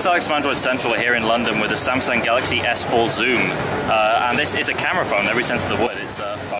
it's Alex from Android Central here in London with the Samsung Galaxy S4 Zoom. Uh, and this is a camera phone every sense of the word. It's uh,